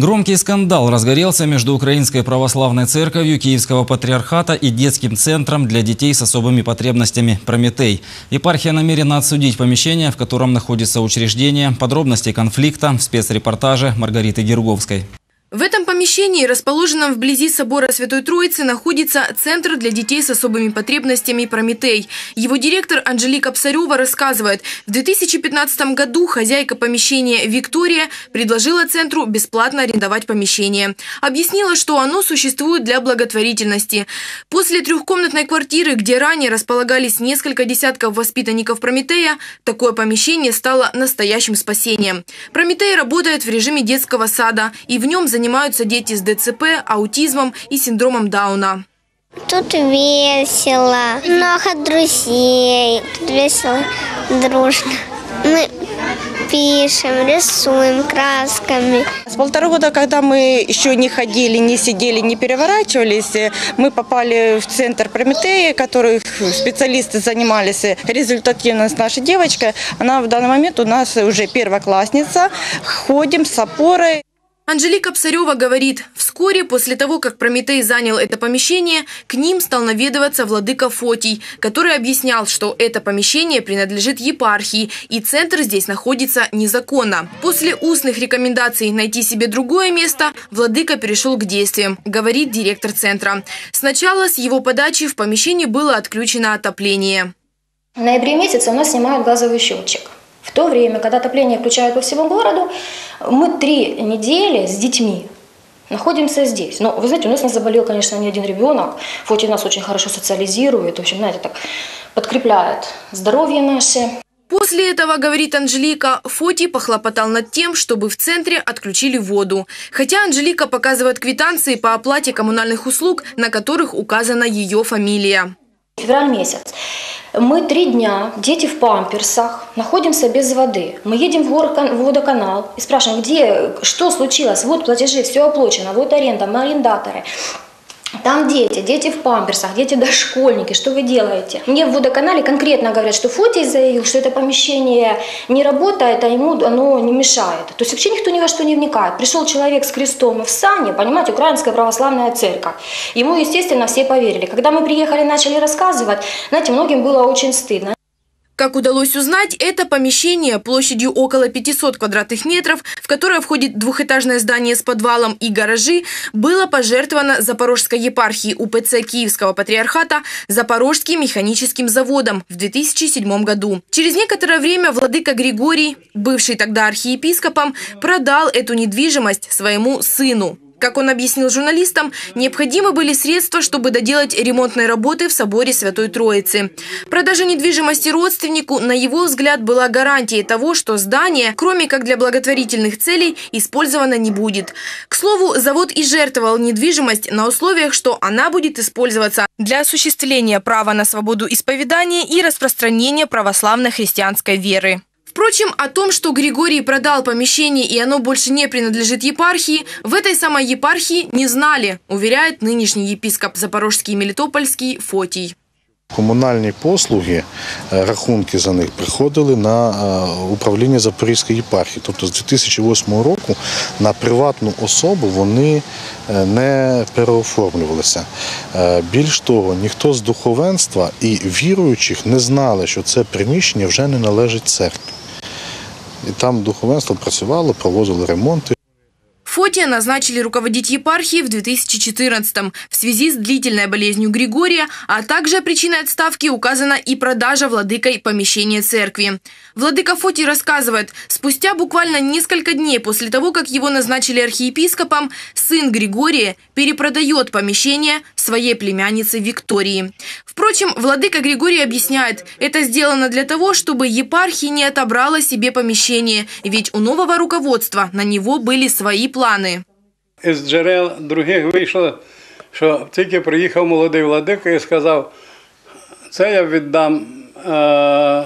Громкий скандал разгорелся между Украинской православной церковью Киевского патриархата и детским центром для детей с особыми потребностями «Прометей». Епархия намерена отсудить помещение, в котором находится учреждение. Подробности конфликта в спецрепортаже Маргариты Герговской. В этом помещении, расположенном вблизи собора Святой Троицы, находится Центр для детей с особыми потребностями «Прометей». Его директор Анжелика Псарева рассказывает, в 2015 году хозяйка помещения Виктория предложила Центру бесплатно арендовать помещение. Объяснила, что оно существует для благотворительности. После трехкомнатной квартиры, где ранее располагались несколько десятков воспитанников Прометея, такое помещение стало настоящим спасением. Прометей работает в режиме детского сада, и в нем занимаются дети с ДЦП, аутизмом и синдромом Дауна. Тут весело, много друзей, тут весело, дружно. Мы пишем, рисуем красками. С полтора года, когда мы еще не ходили, не сидели, не переворачивались, мы попали в центр Прометея, который специалисты занимались результативно с нашей девочкой. Она в данный момент у нас уже первоклассница. Ходим с опорой. Анжелика Псарева говорит, вскоре после того, как Прометей занял это помещение, к ним стал наведываться владыка Фотий, который объяснял, что это помещение принадлежит епархии, и центр здесь находится незаконно. После устных рекомендаций найти себе другое место, владыка перешел к действиям, говорит директор центра. Сначала с его подачи в помещении было отключено отопление. В ноябре месяце у нас снимают газовый счетчик. В то время, когда отопление включают по всему городу, мы три недели с детьми находимся здесь. Но, вы знаете, у нас не заболел, конечно, ни один ребенок. Фоти нас очень хорошо социализирует, в общем, знаете, так подкрепляет здоровье наше. После этого, говорит Анжелика, Фоти похлопотал над тем, чтобы в центре отключили воду. Хотя Анжелика показывает квитанции по оплате коммунальных услуг, на которых указана ее фамилия. Февраль месяц. Мы три дня, дети в памперсах, находимся без воды. Мы едем в водоканал и спрашиваем, где, что случилось, вот платежи, все оплачено, вот аренда, мы арендаторы. Там дети, дети в памперсах, дети дошкольники, что вы делаете? Мне в водоканале конкретно говорят, что Фотий заявил, что это помещение не работает, а ему оно не мешает. То есть вообще никто ни во что не вникает. Пришел человек с крестом и в сане, понимаете, Украинская православная церковь. Ему, естественно, все поверили. Когда мы приехали начали рассказывать, знаете, многим было очень стыдно. Как удалось узнать, это помещение площадью около 500 квадратных метров, в которое входит двухэтажное здание с подвалом и гаражи, было пожертвовано Запорожской епархии УПЦ Киевского патриархата Запорожским механическим заводом в 2007 году. Через некоторое время владыка Григорий, бывший тогда архиепископом, продал эту недвижимость своему сыну. Как он объяснил журналистам, необходимы были средства, чтобы доделать ремонтные работы в соборе Святой Троицы. Продажа недвижимости родственнику, на его взгляд, была гарантией того, что здание, кроме как для благотворительных целей, использовано не будет. К слову, завод и жертвовал недвижимость на условиях, что она будет использоваться для осуществления права на свободу исповедания и распространения православной христианской веры. Впрочем, о том, что Григорий продал помещение и оно больше не принадлежит епархии, в этой самой епархии не знали, уверяет нынешний епископ Запорожский и Мелитопольский Фотий. Комунальні послуги, е, рахунки за них приходили на е, управління Запорізької єпархії. Тобто з 2008 року на приватну особу вони е, не переоформлювалися. Більш того, ніхто з духовенства і віруючих не знали, що це приміщення вже не належить церкві. И там духовенство працювало, проводило ремонти. Фотия назначили руководить епархией в 2014 в связи с длительной болезнью Григория, а также причиной отставки указана и продажа владыкой помещения церкви. Владыка Фотий рассказывает, спустя буквально несколько дней после того, как его назначили архиепископом, сын Григория перепродает помещение своей племяннице Виктории. Впрочем, владыка Григорий объясняет, это сделано для того, чтобы епархия не отобрала себе помещение, ведь у нового руководства на него были свои планы плани. Із джерел других вийшло, що тільки приїхав молодий владика і сказав, це я віддам е,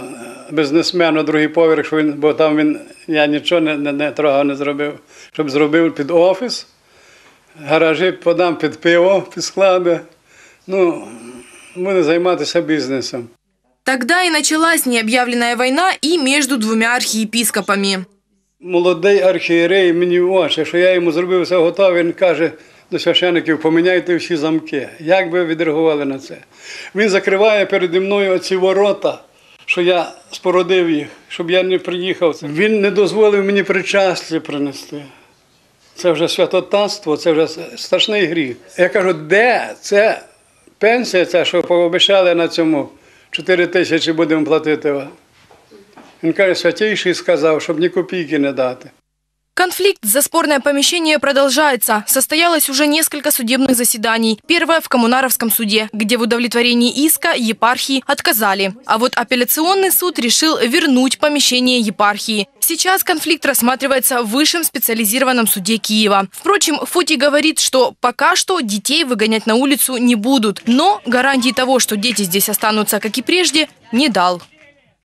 бізнесмену другий поверх, що він, бо там він я нічого не, не, не трогав, не зробив, щоб зробив під офіс, гаражі подам під пиво, під склади. Ну, буде займатися бізнесом. Тогда и началась необъявленная война и между двумя архиепископами. Молодий архієрей мені в очі, що я йому зробив все готове, він каже до священиків, поміняйте всі замки. Як би відреагували на це? Він закриває переді мною оці ворота, що я спородив їх, щоб я не приїхав. Він не дозволив мені причастя принести. Це вже святотатство, це вже страшний гріх. Я кажу, де це пенсія, ця, що пообіцяли на цьому 4 тисячі будемо платити? Він каже, святійший сказав, щоб ні копійки не дати. Конфликт за спорное помещение продолжается. Состоялось уже несколько судебных заседаний. Первое в Коммунаровском суде, где в удовлетворении иска епархии отказали. А вот апелляционный суд решил вернуть помещение епархии. Сейчас конфликт рассматривается в Высшем специализированном суде Киева. Впрочем, Фути говорит, что пока что детей выгонять на улицу не будут. Но гарантии того, что дети здесь останутся, как и прежде, не дал.